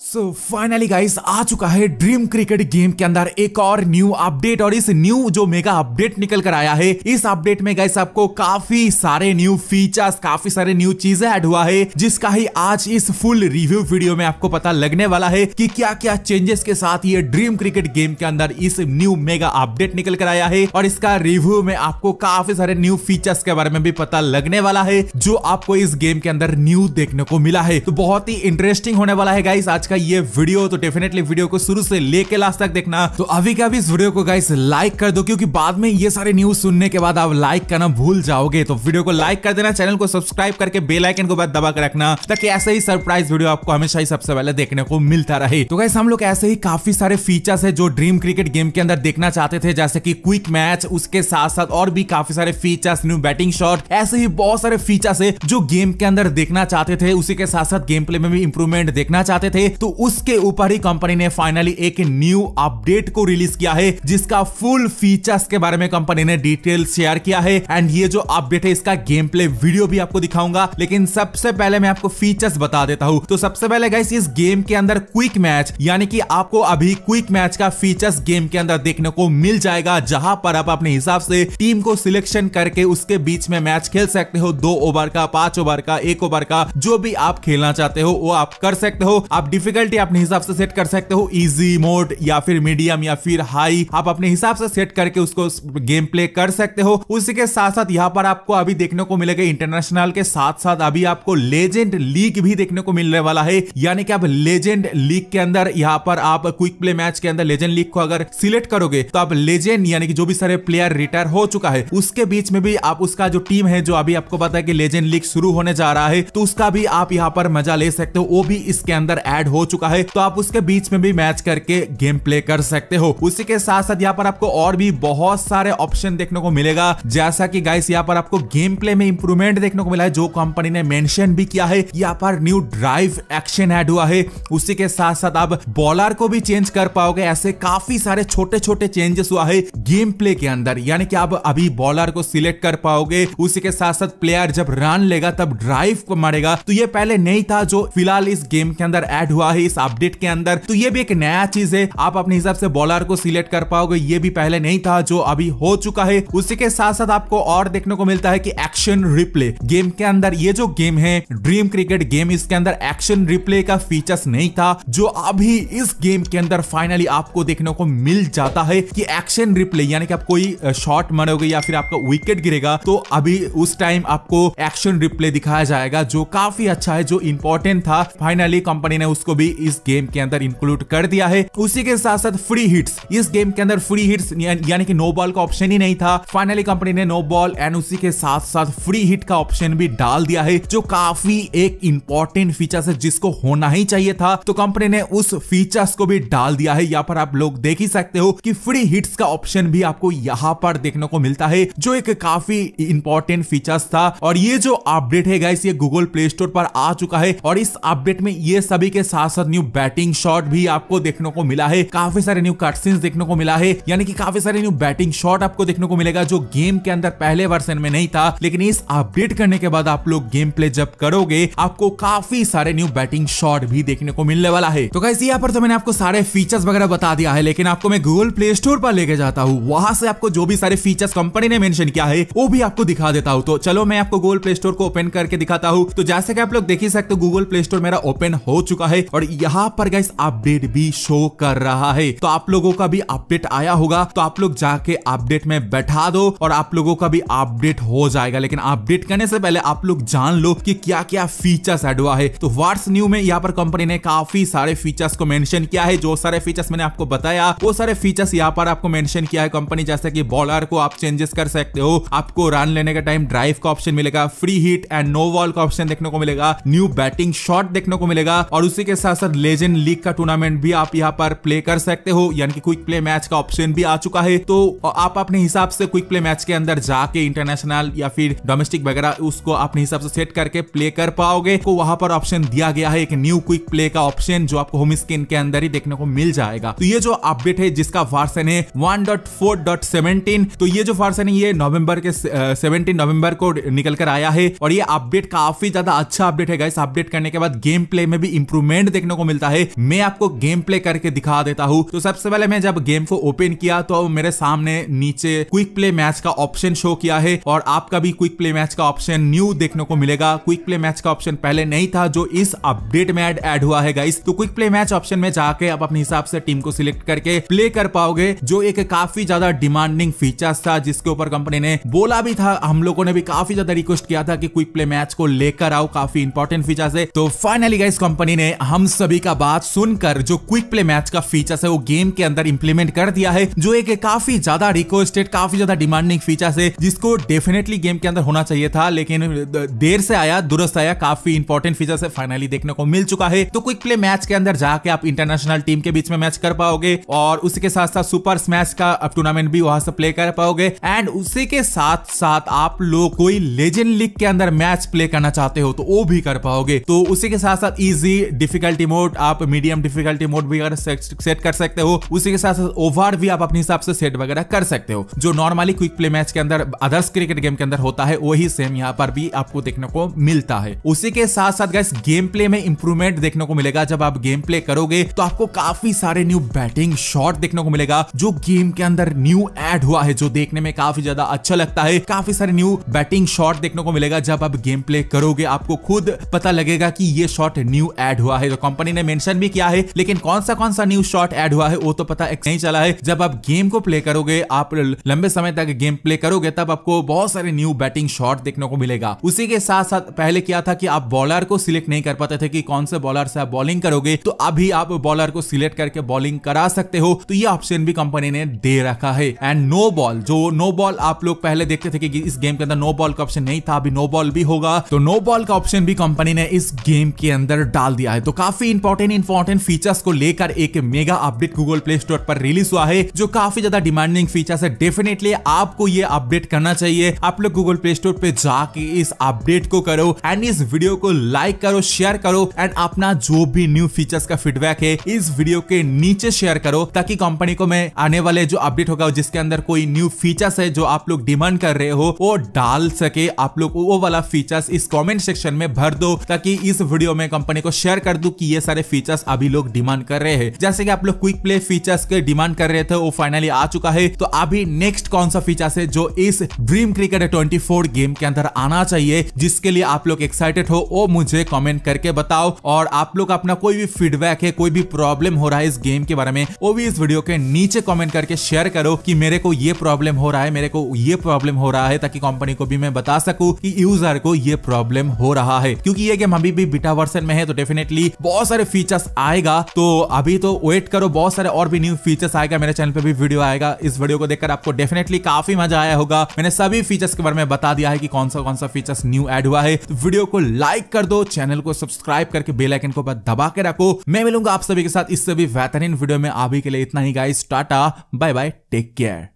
So finally guys आ चुका है dream cricket game के अंदर एक और न्यू अपडेट और इस न्यू जो मेगा अपडेट निकल कर आया है, इस अपडेट में गाइस आपको काफ़ी सारे न्यू फीचर्स काफ़ी सारे न्यू चीज़ें ऐड हुआ है, जिसका ही आज इस फुल रिव्यू वीडियो में आपको पता लगने वाला है कि क्या क्या चेंजेस के साथ ये ड्रीम क्रिकेट गेम के अंदर इस न्यू मेगा अपडेट निकल कर आया है और इसका रिव्यू में आपको काफ़ी सारे न्यू फीचर्स के बारे में भी पता लगने वाला है, जो आपको इस गेम के अंदर न्यू देखने को मिला है। तो बहुत ही इंटरेस्टिंग होने वाला है गाइस आज का ये वीडियो तो डेफिनेटली वीडियो को शुरू से लेके लास्ट तक देखना। तो अभी क्या भी इस वीडियो को गाइस लाइक कर दो, क्योंकि बाद में ये सारे न्यूज़ सुनने के बाद आप लाइक करना भूल जाओगे। तो वीडियो को लाइक कर देना चैनल को सब्सक्राइब करके बेल आइकन को बाद दबा कर रखना, ताकि ऐसे ही सरप्राइज़ वीडियो आपको हमेशा ही सबसे पहले देखने को मिलता रहे। तो गाइस हम लोग ऐसे ही काफ़ी सारे फीचर्स है जो ड्रीम क्रिकेट गेम के अंदर देखना चाहते थे, जैसे कि क्विक मैच उसके साथ साथ और भी काफ़ी सारे फीचर्स न्यू बैटिंग शॉट ऐसे ही बहुत सारे फीचर्स है जो गेम के अंदर देखना चाहते थे। उसी के साथ साथ गेम प्ले में भी इंप्रूवमेंट देखना चाहते थे। तो उसके ऊपर ही कंपनी ने फाइनली एक न्यू अपडेट को रिलीज़ किया है, जिसका फुल फीचर्स के बारे में कंपनी ने डिटेल शेयर किया है। एंड ये जो अपडेट है, इसका गेम प्ले वीडियो भी आपको दिखाऊँगा। लेकिन सबसे पहले मैं आपको फीचर्स बता देता हूँ। तो सबसे पहले गाइस इस गेम के अंदर क्विक मैच यानी कि आपको अभी क्विक मैच का फीचर्स गेम के अंदर देखने को मिल जाएगा, जहाँ पर आप अपने हिसाब से टीम को सिलेक्शन करके उसके बीच में मैच खेल सकते हो। दो ओवर का, पाँच ओवर का, एक ओवर का, जो भी आप खेलना चाहते हो, वो आप कर सकते हो। आप डिफिकल्टी अपने हिसाब से सेट कर सकते हो इजी मोड या फिर मीडियम या फिर हाई आप अपने हिसाब से सेट करके उसको गेम प्ले कर सकते हो। उसी के साथ साथ यहाँ पर आपको अभी देखने को मिलेगा इंटरनेशनल के साथ साथ अभी आपको लेजेंड लीग भी देखने को मिलने वाला है। यानी कि आप लेजेंड लीग के अंदर यहाँ पर आप क्विक प्ले मैच के अंदर लेजेंड लीग को अगर सिलेक्ट करोगे तो आप लेजेंड यानी कि जो भी सारे प्लेयर रिटायर हो चुका है, उसके बीच में भी आप उसका जो टीम है, जो अभी आपको पता है कि लेजेंड लीग शुरू होने जा रहा है तो उसका भी आप यहाँ पर मज़ा ले सकते हो। वो भी इसके अंदर एड हो चुका है तो आप उसके बीच में भी मैच करके गेम प्ले कर सकते हो। उसी के साथ साथ यहाँ पर आपको और भी बहुत सारे ऑप्शन देखने को मिलेगा। जैसा कि गाइस यहाँ पर आपको गेम प्ले में इंप्रूवमेंट देखने को मिला है, जो कंपनी ने मेंशन भी किया है। यहाँ पर न्यू ड्राइव एक्शन ऐड हुआ है। उसी के साथ साथ आप बॉलर को भी चेंज कर पाओगे। ऐसे काफ़ी सारे छोटे छोटे चेंजेस हुआ है गेम प्ले के अंदर। यानी कि आप अभी बॉलर को सिलेक्ट कर पाओगे। उसी के साथ साथ प्लेयर जब रन लेगा, तब ड्राइव को मारेगा। तो ये पहले नहीं था जो फ़िलहाल इस गेम के अंदर ऐड हुआ है इस अपडेट के अंदर। तो ये भी एक नया चीज़ है। आप अपने हिसाब से बॉलर को सिलेक्ट कर पाओगे। ये भी पहले नहीं था, जो अभी हो चुका है। उसी के साथ साथ आपको और देखने को मिलता है कि एक्शन रिप्ले गेम के अंदर ये जो गेम है ड्रीम क्रिकेट गेम इसके अंदर एक्शन रिप्ले का फीचर्स नहीं था, जो अभी इस गेम के अंदर फाइनली आपको देखने को मिल जाता है कि एक्शन रिप्ले यानी कि आप कोई शॉट मारोगे या फिर आपका विकेट गिरेगा तो अभी उस टाइम आपको एक्शन रिप्ले दिखाया जाएगा, जो काफ़ी अच्छा है, जो इंपॉर्टेंट था। फाइनली कंपनी ने उसको भी इस गेम के अंदर इंक्लूड कर दिया है। उसी के साथ साथ फ्री हिट्स इस गेम के अंदर फ्री हिट्स यानी कि नो बॉल का ऑप्शन ही नहीं था। फाइनली कंपनी ने नो बॉल एंड उसी के साथ साथ फ्री हिट का ऑप्शन भी डाल दिया है, जो काफ़ी एक इंपॉर्टेंट फीचर है जिसको होना ही चाहिए था। तो कंपनी ने उस फीचर्स को भी डाल दिया है। यहाँ पर आप लोग देख ही सकते हो कि फ्री हिट्स का ऑप्शन भी आपको यहाँ पर देखने को मिलता है, जो एक काफ़ी इंपॉर्टेंट फीचर्स था। और ये जो अपडेट है गाइस ये गूगल प्ले स्टोर पर आ चुका है। और इस अपडेट में ये सभी के साथ साथ साथ न्यू बैटिंग शॉट भी आपको देखने को मिला है। काफ़ी सारे न्यू कटसिन्स देखने को मिला है। यानी कि काफ़ी सारे न्यू बैटिंग शॉट आपको देखने को मिलेगा जो गेम के अंदर पहले वर्सन में नहीं था। लेकिन इस अपडेट करने के बाद आप लोग गेम प्ले जब करोगे, आपको काफ़ी सारे न्यू बैटिंग शॉट भी देखने को मिलने वाला है। तो गाइस यहाँ पर तो मैंने आपको सारे फीचर्स वगैरह बता दिया है, लेकिन आपको मैं गूगल प्ले स्टोर पर लेके जाता हूँ। वहाँ से आपको जो भी सारे फीचर्स कंपनी ने मेंशन किया है, वो भी आपको दिखा देता हूँ। तो चलो मैं आपको गूगल प्ले स्टोर को ओपन करके दिखाता हूँ। तो जैसे कि आप लोग देख ही सकते हो गूगल प्ले स्टोर मेरा ओपन हो चुका है। और यहाँ पर गाइस अपडेट भी शो कर रहा है। तो आप लोगों का भी अपडेट आया होगा तो आप लोग जाके अपडेट में बैठा दो और आप लोगों का भी अपडेट हो जाएगा। लेकिन अपडेट करने से पहले आप लोग जान लो कि क्या क्या फीचर्स एड हुआ है। तो व्हाट्स न्यू में यहाँ पर कंपनी ने काफ़ी सारे फीचर्स को मेंशन किया है। जो सारे फीचर्स मैंने आपको बताया, वो सारे फीचर्स यहाँ पर आपको मेंशन किया है कंपनी जैसे कि बॉलर को आप चेंजेस कर सकते हो, आपको रन लेने का टाइम ड्राइव का ऑप्शन मिलेगा free hit and no ball का ऑप्शन देखने को मिलेगा न्यू बैटिंग शॉट देखने को मिलेगा और उसी के साथ साथ लेजेंड लीग का टूर्नामेंट भी आप यहाँ पर प्ले कर सकते हो, यानी कि क्विक प्ले मैच का ऑप्शन भी आ चुका है। तो आप अपने हिसाब से क्विक प्ले मैच के अंदर जाके इंटरनेशनल या फिर डोमेस्टिक वगैरह उसको अपने हिसाब से सेट करके प्ले कर पाओगे। तो वहाँ पर ऑप्शन दिया गया है, एक न्यू क्विक प्ले का ऑप्शन जो आपको होम स्क्रीन के अंदर ही देखने को मिल जाएगा। तो ये जो अपडेट है, जिसका वर्सन है 1.4.17 तो ये जो वर्सन है, ये नवंबर के सेवनटीन नवंबर को निकल कर आया है। और ये अपडेट काफ़ी ज़्यादा अच्छा अपडेट है गाइस अपडेट करने के बाद गेम प्ले में भी इंप्रूवमेंट एंड देखने को मिलता है। मैं आपको गेम प्ले करके दिखा देता हूँ। तो सबसे पहले मैं जब गेम को ओपन किया तो मेरे सामने नीचे क्विक प्ले मैच का ऑप्शन शो किया है और आपका भी क्विक प्ले मैच का ऑप्शन न्यू देखने को मिलेगा। क्विक प्ले मैच का ऑप्शन पहले नहीं था, जो इस अपडेट में ऐड ऐड हुआ है गाइस तो क्विक प्ले मैच ऑप्शन में जाके आप अपने हिसाब से टीम को सिलेक्ट करके प्ले कर पाओगे, जो एक काफ़ी ज़्यादा डिमांडिंग फीचर्स था, जिसके ऊपर कंपनी ने बोला भी था। हम लोगों ने भी काफ़ी ज़्यादा रिक्वेस्ट किया था कि क्विक प्ले मैच को लेकर आओ, काफ़ी इंपॉर्टेंट फीचर्स है। तो फाइनली गाइस कंपनी ने हम सभी का बात सुनकर जो क्विक प्ले मैच का फीचर्स है, वो गेम के अंदर इंप्लीमेंट कर दिया है, जो एक काफ़ी ज़्यादा रिक्वेस्टेड काफ़ी ज़्यादा डिमांडिंग फीचर्स है, जिसको डेफिनेटली गेम के अंदर होना चाहिए था, लेकिन देर से आया दुरुस्त आया, काफ़ी इंपॉर्टेंट फीचर्स है फाइनली देखने को मिल चुका है। तो क्विक प्ले मैच के अंदर जाके आप इंटरनेशनल टीम के बीच में मैच कर पाओगे, और उसी के साथ साथ सुपर स्मैश का टूर्नामेंट भी वहाँ से प्ले कर पाओगे एंड उसी के साथ साथ आप लोग कोई लेजेंड लीग के अंदर मैच प्ले करना चाहते हो तो वो भी कर पाओगे। तो उसी के साथ साथ इजी डिफिकल्टी मोड आप मीडियम डिफिकल्टी मोड भी अगर सेट कर सकते हो, उसी के साथ साथ ओवर भी आप अपने हिसाब से सेट वगैरह कर सकते हो। जो नॉर्मली क्विक प्ले मैच के अंदर अदर्स क्रिकेट गेम के अंदर होता है, वही सेम यहाँ पर भी आपको देखने को मिलता है। उसी के साथ साथ गैस गेम प्ले में इंप्रूवमेंट देखने को मिलेगा। जब आप गेम प्ले करोगे तो आपको काफ़ी सारे न्यू बैटिंग शॉट देखने को मिलेगा, जो गेम के अंदर न्यू एड हुआ है, जो देखने में काफ़ी ज़्यादा अच्छा लगता है। काफ़ी सारे न्यू बैटिंग शॉट देखने को मिलेगा। जब आप गेम प्ले करोगे, आपको खुद पता लगेगा कि ये शॉट न्यू एड हुआ है। तो कंपनी ने मेंशन भी किया है, लेकिन कौन सा कौन सा न्यू शॉट एड हुआ है, वो तो पता नहीं चला है। जब आप गेम को प्ले करोगे, आप लंबे समय तक गेम प्ले करोगे, तब आपको बहुत सारे न्यू बैटिंग शॉट देखने को मिलेगा। उसी के साथ साथ पहले क्या था कि आप बॉलर को सिलेक्ट नहीं कर पाते थे कि कौन से बॉलर से आप बॉलिंग करोगे तो अभी आप बॉलर को सिलेक्ट करके बॉलिंग करा सकते हो तो ये ऑप्शन भी कंपनी ने दे रखा है। एंड नो बॉल जो नो बॉल आप लोग पहले देखते थे कि इस गेम के अंदर नो बॉल का ऑप्शन नहीं था, अभी नो बॉल भी होगा तो नो बॉल का ऑप्शन भी कंपनी ने इस गेम के अंदर डाल दिया है। तो काफ़ी इंपॉर्टेंट इंपॉर्टेंट फीचर्स को लेकर एक mega update Google play store पर रिलीज़ हुआ है, जो काफ़ी ज़्यादा डिमांडिंग फीचर्स है। डेफिनेटली आपको ये अपडेट करना चाहिए। आप लोग गूगल प्ले स्टोर पे जाके इस अपडेट को करो एंड इस वीडियो को लाइक करो शेयर करो एंड अपना जो भी न्यू फीचर्स का फीडबैक है, इस वीडियो के नीचे शेयर करो, ताकि कंपनी को मैं आने वाले जो अपडेट होगा, जिसके अंदर कोई न्यू फीचर्स है जो आप लोग डिमांड कर रहे हो, वो डाल सके। आप लोग वो वाला फीचर्स इस कमेंट सेक्शन में भर दो, ताकि इस वीडियो में कंपनी को शेयर कर दू। कि ये सारे फीचर्स अभी लोग डिमांड कर रहे हैं। जैसे कि आप लोग क्विक प्ले फीचर्स के डिमांड कर रहे थे, वो फाइनली आ चुका है। तो अभी नेक्स्ट कौन सा फीचर्स है जो इस ड्रीम क्रिकेट ट्वेंटी गेम के अंदर आना चाहिए, जिसके लिए आप लोग एक्साइटेड हो, वो मुझे कमेंट करके बताओ। और आप लोग अपना कोई भी फीडबैक है, कोई भी प्रॉब्लम हो रहा है इस गेम के बारे में, वो भी इस वीडियो के नीचे कमेंट करके शेयर करो कि मेरे को ये प्रॉब्लम हो रहा है, मेरे को ये प्रॉब्लम हो रहा है, ताकि कंपनी को भी मैं बता सकूँ कि यूज़र को ये प्रॉब्लम हो रहा है। क्योंकि ये गेम अभी भी बीटा वर्सन में है तो डेफिनेटली बहुत सारे फीचर्स आएगा तो अभी तो वेट करो, बहुत सारे और भी न्यू फीचर्स आएगा, मेरे चैनल पे भी वीडियो आएगा। इस वीडियो को देखकर आपको डेफिनेटली काफ़ी मज़ा आया होगा। मैंने सभी फीचर्स के बारे में बता दिया है कि कौन सा कौन सा फीचर्स न्यू एड हुआ है। तो वीडियो को लाइक कर दो चैनल को सब्सक्राइब करके बेलाइकन को दबा के रखो। मैं मिलूँगा आप सभी के साथ इससे भी बेहतरीन वीडियो में। अभी के लिए इतना ही guys tata bye bye take care